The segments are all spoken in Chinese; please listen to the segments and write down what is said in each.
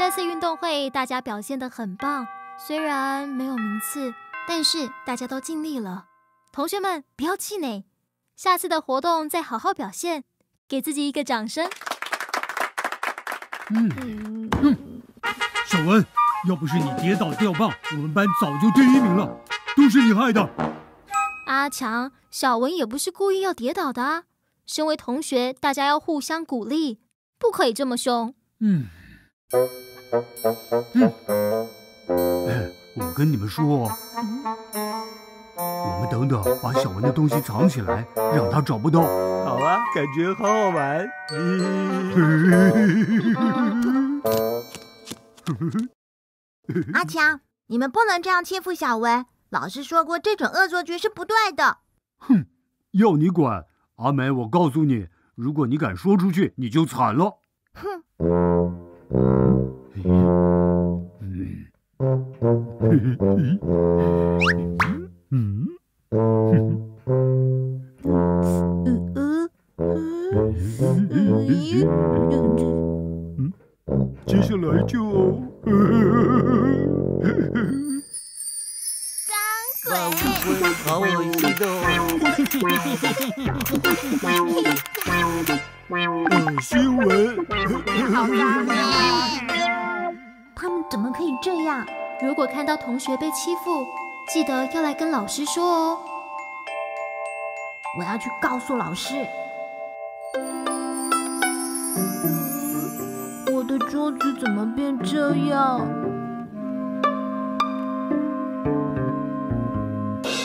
这次运动会大家表现得很棒，虽然没有名次，但是大家都尽力了。同学们不要气馁，下次的活动再好好表现，给自己一个掌声。嗯嗯，小文，要不是你跌倒掉棒，我们班早就第一名了，都是你害的。阿强，小文也不是故意要跌倒的啊。身为同学，大家要互相鼓励，不可以这么凶。嗯。嗯，我跟你们说，我们等等把小文的东西藏起来，让他找不到。好啊，感觉好好玩。阿强，你们不能这样欺负小文。老师说过，这种恶作剧是不对的。哼，要你管？阿梅，我告诉你，如果你敢说出去，你就惨了。哼。接下来就脏鬼，好恶心哦！新闻！他们怎么可以这样？如果看到同学被欺负，记得要来跟老师说哦。我要去告诉老师。我的桌子怎么变这样？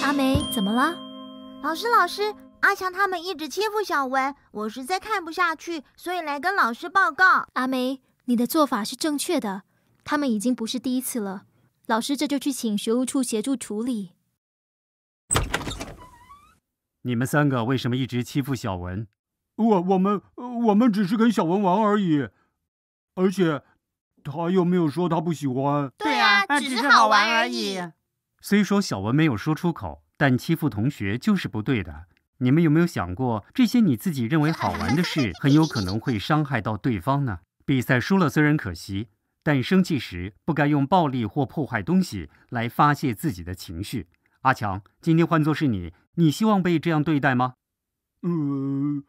阿梅，怎么了？老师，老师，阿强他们一直欺负小文，我实在看不下去，所以来跟老师报告。阿梅，你的做法是正确的，他们已经不是第一次了。老师这就去请学务处协助处理。你们三个为什么一直欺负小文？我我们我们只是跟小文玩而已，而且他又没有说他不喜欢。对啊，只是好玩而已。虽说小文没有说出口，但欺负同学就是不对的。你们有没有想过，这些你自己认为好玩的事，很有可能会伤害到对方呢？比赛输了虽然可惜。但生气时不该用暴力或破坏东西来发泄自己的情绪。阿强，今天换作是你，你希望被这样对待吗？嗯，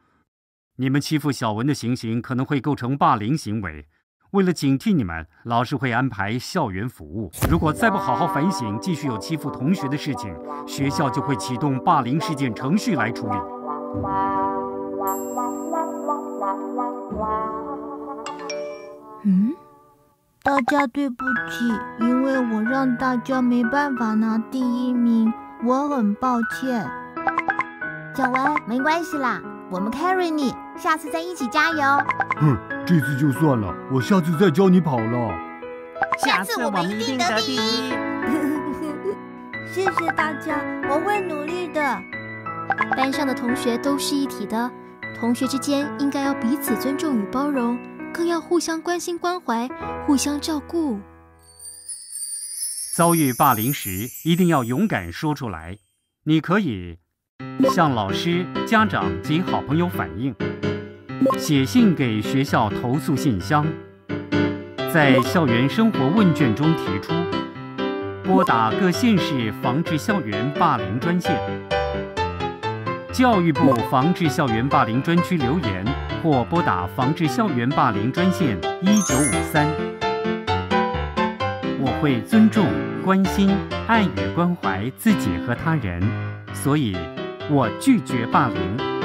你们欺负小文的情形可能会构成霸凌行为。为了警惕你们，老师会安排校园服务。如果再不好好反省，继续有欺负同学的事情，学校就会启动霸凌事件程序来处理。嗯。大家对不起，因为我让大家没办法拿第一名，我很抱歉。小文，没关系啦，我们 carry 你，下次再一起加油。哼，这次就算了，我下次再教你跑了。下次我们一定得第一。谢谢大家，我会努力的。班上的同学都是一体的，同学之间应该要彼此尊重与包容。更要互相关心关怀，互相照顾。遭遇霸凌时，一定要勇敢说出来。你可以向老师、家长及好朋友反映，写信给学校投诉信箱，在校园生活问卷中提出，拨打各县市防治校园霸凌专线，教育部防治校园霸凌专区留言。或拨打防治校园霸凌专线一九五三，我会尊重、关心、爱与关怀自己和他人，所以我拒绝霸凌。